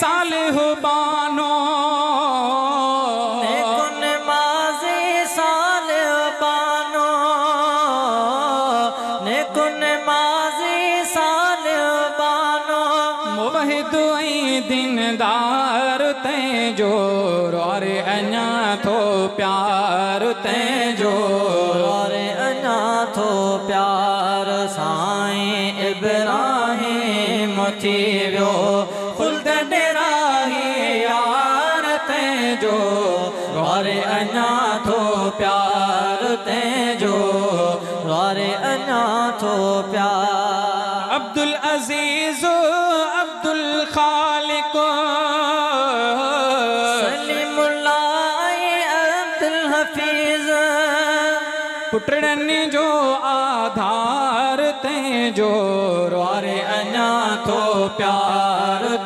सालिह बानो। नेकुन माज़ी साल बानो। नेकुन माज़ी साल बानो। मुवहिद ऐं दीनदार तंहिंजो रे अञा थो प्यार तंहिंजो रे अञा थो प्यार साईं इब्राहिम थी वियो। ख़ुल्द ॾेराही यार तंहिंजो रे अञा थो प्यार तंहिंजो रे अञा थो प्यार। अब्दुल अज़ीज़ अब्दुल ख़ालिक। सलीमुल्लाह अब्दुल हफीज़। पुटड़नि जो आधार तंहिंजो रे अञा थो प्यार।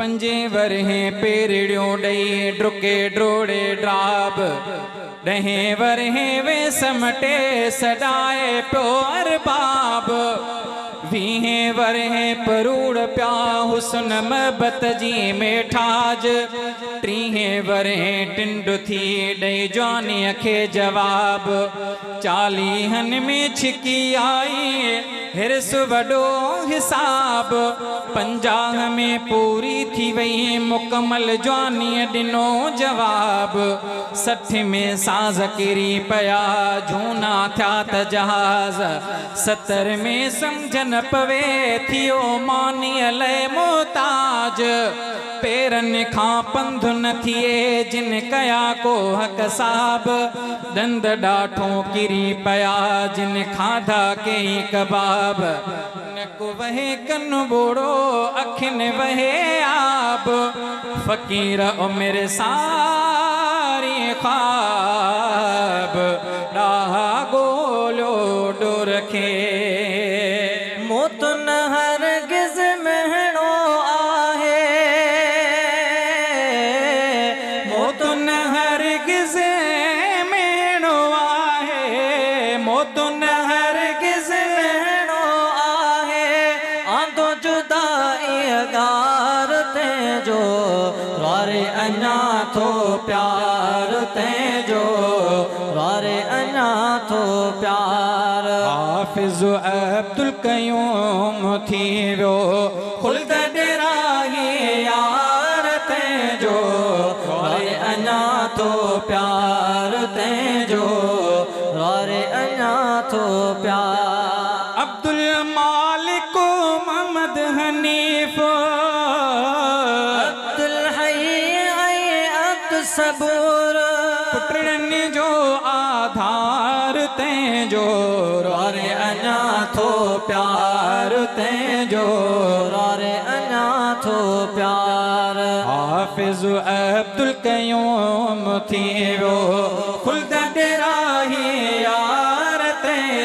पंजे वरहें पेरड़ियूं ॾेई डुके डोड़े ड्राब। ॾहें वरहें वेस मटे सॾाए पियो अरबाब वीहें वरहें परूड़ पिया, हुसन महबत जी मेठाज। टीहें वरहें टिंड थी ॾेई जवानीअ खे जवाब। चालीहनि में छिकी आई हिरस वॾो हिसाब, पंजाह में पूरी थी वई मुकमल जवानीअ ॾिनो जवाब। सठ में साज़ किरी पिया, झूना थिया त जहाज़। सतर में सम्झ न पवे, थियो मानी लय मोहताज। पेरनि खां पंधु न थिए, जिन कया को हक साब। दंद ॾाठो किरी पिया, जिन खाधा कई कबाब नक वहे कन बोड़ो अखिन वहे आब। फ़कीर उमिरि सारी ख्वाब। ॾाहा गोलो डोर खे आहे मोत न हरगिज़ महणो आहे आंदो जुदाई गार तंहिंजो वारे अञा थो प्यार तंहिंजो वारे अञा थो प्यार। हाफ़िज़ अब्दुल कयूम थी वियो ख़ुल्द ॾेराही यार तंहिंजो वारे अञा थो प्यार तंहिंजो थो प्यार। अब्दुल मालिक मोहम्मद हनीफ़। अब्दुल हई अब्दुल सबूर। पुटड़नि जो आधार तंहिंजो वारे अञा थो प्यार तंहिंजो वारे अञा थो प्यार। हाफ़िज़ अब्दुल कयूम थी वियो ख़ुल्द यार।